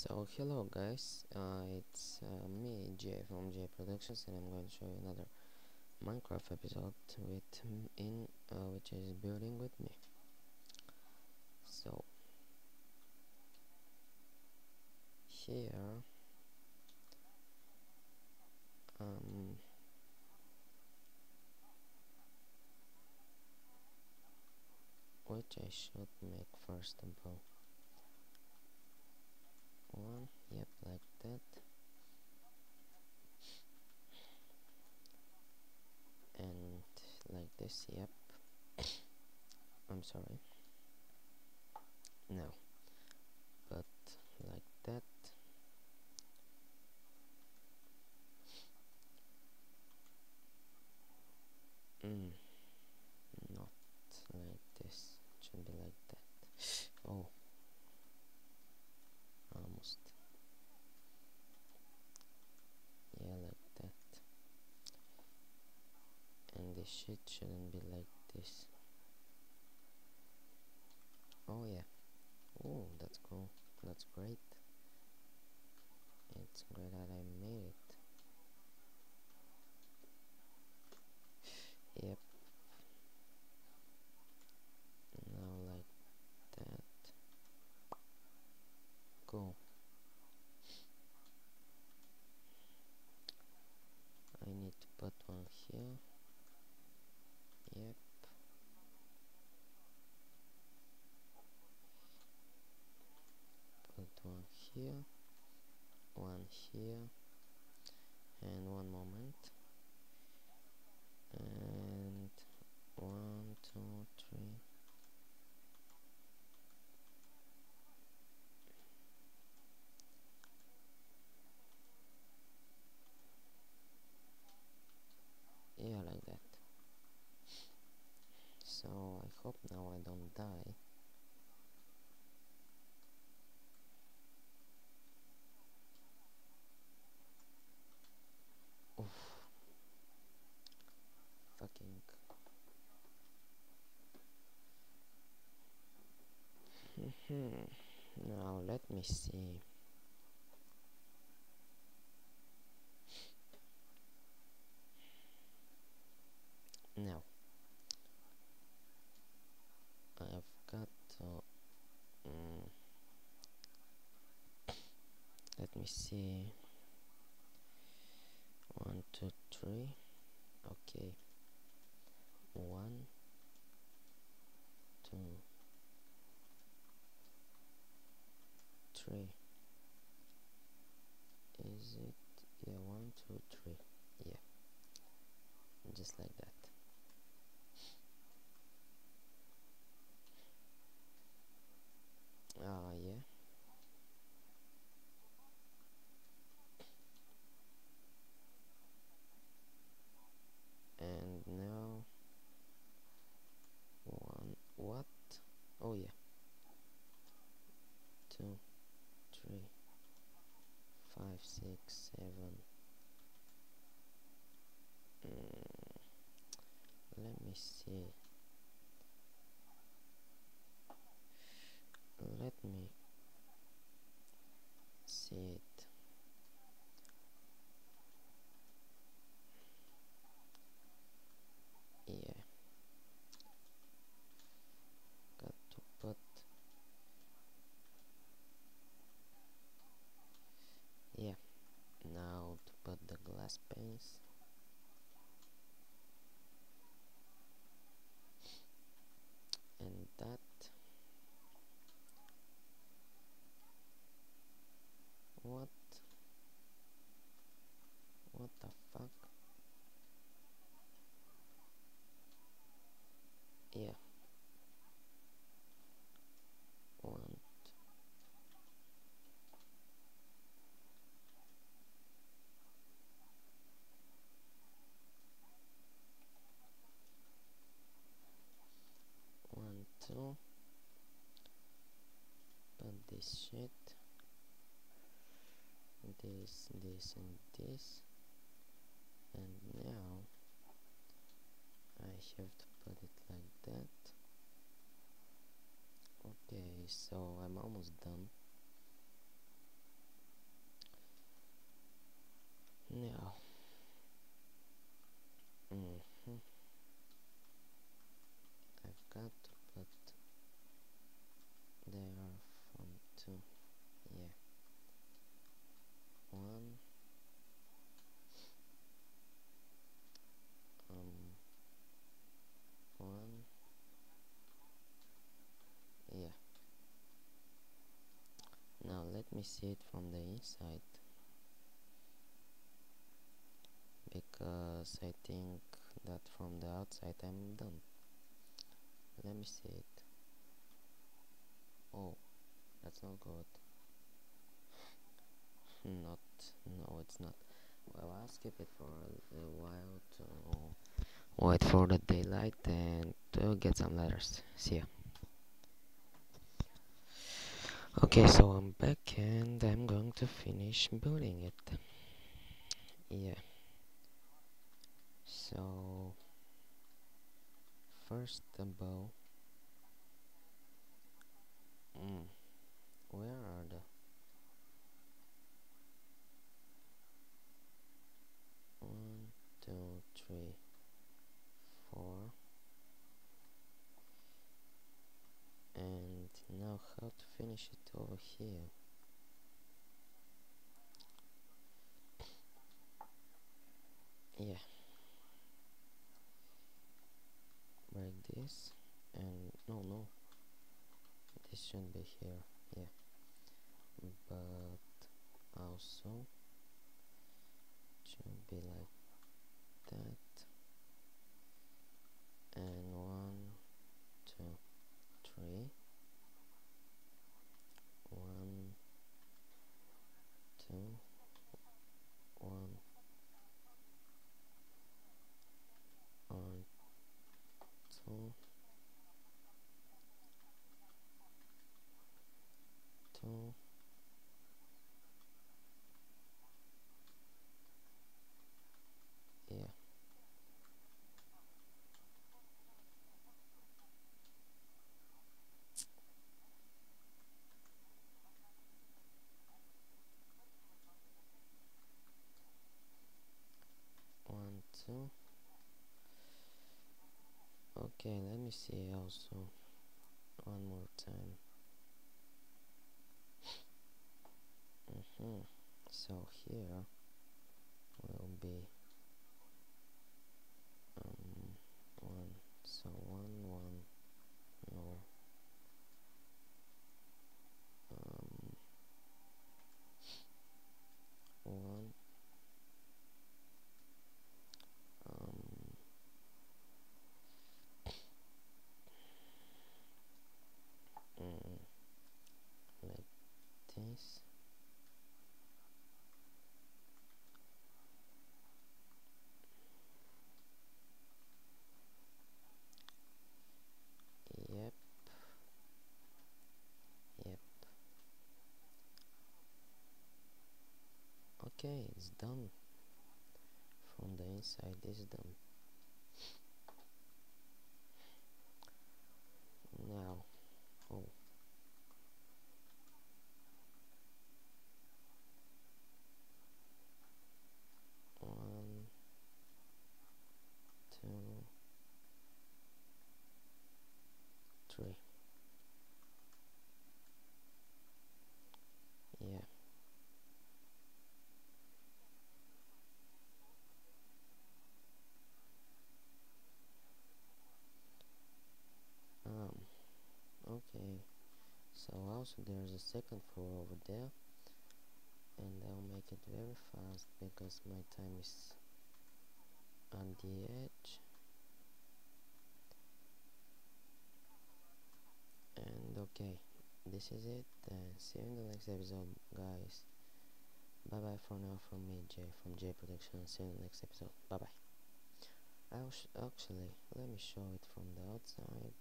So hello guys, uh, it's uh, me Jay from Jay Productions and I'm going to show you another Minecraft episode with in uh, which is building with me. So here um which I should make first of all yep like that. And like this yep. I'm sorry. No but like that mm, not like this it should be like that oh almost yeah like that and this shit shouldn't be like this. Oh yeah. Oh that's cool. That's great. It's great that I made it. Yep. Now like that. Cool. I need to put one here yep put one here one here. And one moment. And one two three. Yeah like that. So I hope now I don't die now let me see. Now I've got to mm, let me see. One two three. Okay. One two three is it yeah one two three yeah just like that ah yeah and now one what oh yeah. Two three five six seven. Mm, let me see. Let me see it yeah got to put yeah now to put the glass panes and that what what the fuck yeah one one two put this shit. This this and this. And now I have to put it like that. Okay so I'm almost done see it from the inside. Because I think that from the outside I'm done. Let me see it. Oh that's not good. Not no it's not. Well I'll skip it for a, a while to wait for the daylight and to get some letters. See ya okay so I'm back and I'm going to finish building it. Yeah. So first the bow mm, where are the one two three four and now finish it over here. Yeah. Break this. And no no. This shouldn't be here. Yeah. But also should be like that and one two three one two one on two two yeah two okay let me see also. One more time. Mm -hmm. so here will be um one so one one no um one um mm, like this yep yep okay it's done from the inside is done now oh one two three yeah um okay so also there's a second floor over there. And I'll make it very fast because my time is on the edge. And okay this is it. And see you in the next episode guys. Bye bye for now from me Jay from Jay Production. See you in the next episode. Bye bye I'll actually let me show it from the outside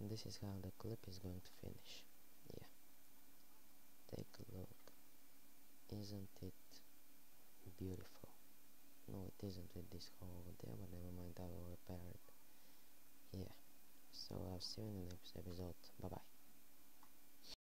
and this is how the clip is going to finish. Yeah. Take a look. Isn't it beautiful? No it isn't with this hole over there but never mind I will repair it. Yeah. So I'll see you in the next episode. Bye bye